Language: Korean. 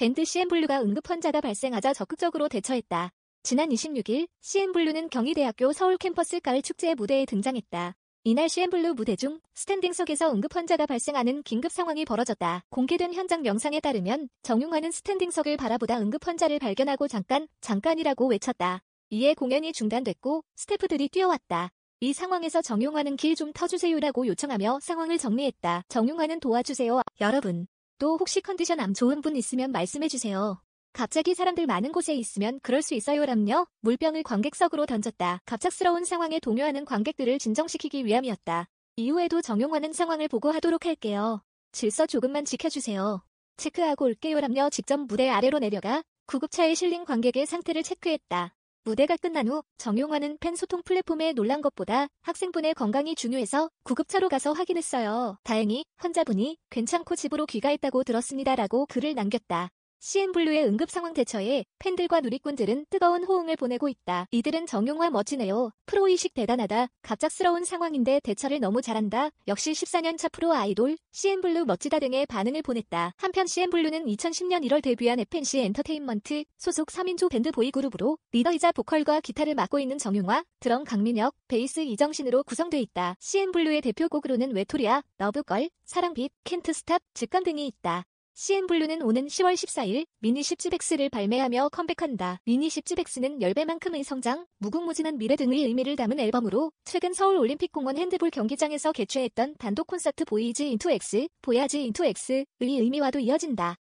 밴드 CN블루가 응급 환자가 발생하자 적극적으로 대처했다. 지난 26일 CN블루는 경희대학교 서울 캠퍼스 가을 축제 무대에 등장했다. 이날 CN블루 무대 중 스탠딩석에서 응급 환자가 발생하는 긴급 상황이 벌어졌다. 공개된 현장 영상에 따르면 정용화는 스탠딩석을 바라보다 응급 환자를 발견하고 잠깐, 잠깐이라고 외쳤다. 이에 공연이 중단됐고 스태프들이 뛰어왔다. 이 상황에서 정용화는 길 좀 터주세요라고 요청하며 상황을 정리했다. 정용화는 도와주세요. 여러분. 또 혹시 컨디션 안 좋은 분 있으면 말씀해주세요. 갑자기 사람들 많은 곳에 있으면 그럴 수 있어요람요. 물병을 관객석으로 던졌다. 갑작스러운 상황에 동요하는 관객들을 진정시키기 위함이었다. 이후에도 정용화는 상황을 보고하도록 할게요. 질서 조금만 지켜주세요. 체크하고 올게요람요. 직접 무대 아래로 내려가 구급차에 실린 관객의 상태를 체크했다. 무대가 끝난 후 정용화는 팬 소통 플랫폼에 놀란 것보다 학생분의 건강이 중요해서 구급차로 가서 확인했어요. 다행히 환자분이 괜찮고 집으로 귀가했다고 들었습니다라고 글을 남겼다. CN블루의 응급 상황 대처에 팬들과 누리꾼들은 뜨거운 호응을 보내고 있다. 이들은 정용화 멋지네요. 프로의식 대단하다. 갑작스러운 상황인데 대처를 너무 잘한다. 역시 14년차 프로 아이돌 CN블루 멋지다 등의 반응을 보냈다. 한편 CN블루는 2010년 1월 데뷔한 FNC 엔터테인먼트 소속 3인조 밴드 보이그룹으로 리더이자 보컬과 기타를 맡고 있는 정용화, 드럼 강민혁, 베이스 이정신으로 구성돼 있다. CN블루의 대표곡으로는 외톨이야, Love Girl, 사랑빛, 캔트스탑, 직감 등이 있다. CN블루는 오는 10월 14일 미니 10GX를 발매하며 컴백한다. 미니 10GX는 10배만큼의 성장, 무궁무진한 미래 등의 의미를 담은 앨범으로 최근 서울올림픽공원 핸드볼 경기장에서 개최했던 단독 콘서트 Voyage into X, Voyage into X의 의미와도 이어진다.